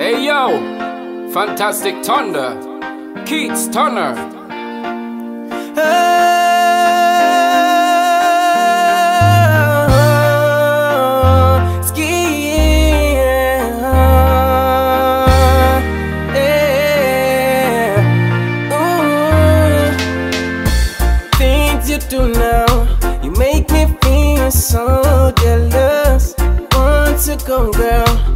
Hey yo, Fantastic Thunder, Keats Turner. Oh, yeah. Ooh. Things you do now, you make me feel so jealous. Once ago, girl,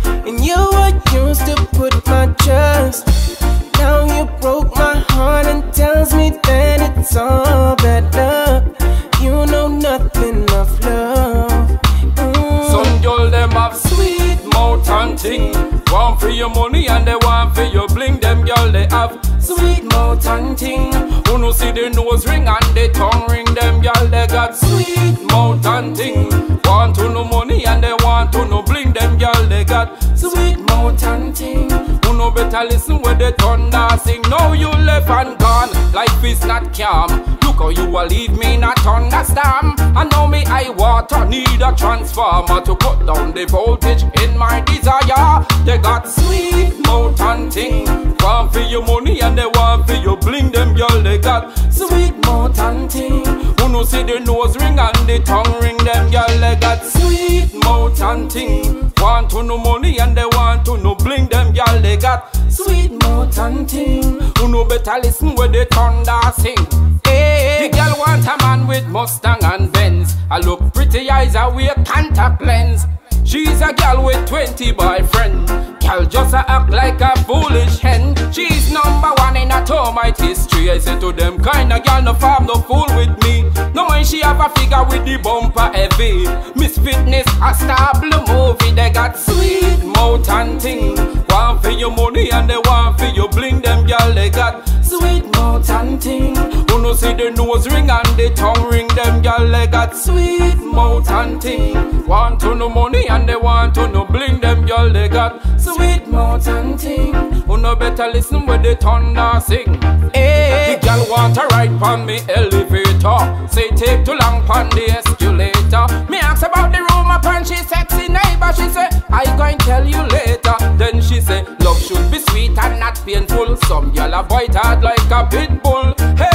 your money and they want for your bling. Them girl they have sweet mouth and ting. Who no see the nose ring and the tongue ring. Them girl they got sweet mouth and ting. Want to no money and they want to no bling. Them girl they got sweet mouth and ting. Who no better listen with the thunder sing. Now you left and gone. Life is not calm. Look how you will leave me not understand. I know me I water need a transformer to cut down the voltage in my. They got sweet mouth and ting. Want for your money and they want for your bling. Them girl they got sweet mouth and ting. Who no see the nose ring and the tongue ring. Them girl they got sweet mouth and ting. Want to no money and they want to no bling. Them girl they got sweet mouth and ting. Who no better listen with the thunder sing. Hey, the girl want a man with Mustang and Benz. I look pretty eyes, I wear contact lens. She's a gal with 20 boyfriend. Gal just a act like a foolish hen. She's number one in a termite history. I say to them, kinda girl, no farm, no fool with me. No mind she have a figure with the bumper heavy. Miss Fitness, a star blue movie. They got sweet mouth and ting. Want for your money and they want for your bling. Them girl, they got sweet mouth and ting. See the nose ring and the tongue ring. Them girl, they got sweet mouth and ting. Want to no money and they want to no bling. Them girl, they got sweet mouth and ting. Who no better listen with the thunder sing. Hey. The girl want to ride on me elevator. Say take too long on the escalator. Me ask about the room upon she sexy neighbor. She say I going tell you later. Then she say love should be sweet and not painful. Some girl a bite hard like a pit bull. Hey,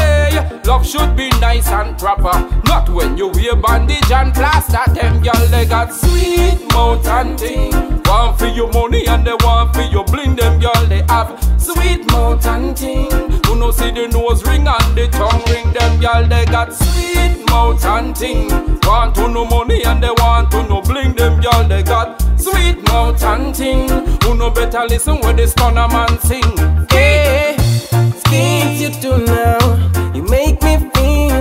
love should be nice and proper. Not when you wear bandage and plaster. Them girl they got sweet mouth and ting. Want for your money and they want for your bling. Them girl they have sweet mouth and ting. Who no see the nose ring and the tongue ring. Them girl they got sweet mouth and ting. Want to no money and they want to no bling. Them girl they got sweet mouth and ting. Who no better listen when the stunner man sing. Hey, schemes you do now,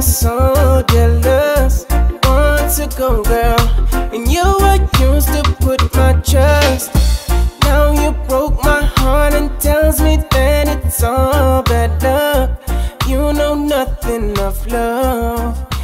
so jealous. Once ago, girl, and you were used to put my trust. Now you broke my heart and tells me that it's all bad luck. You know nothing of love.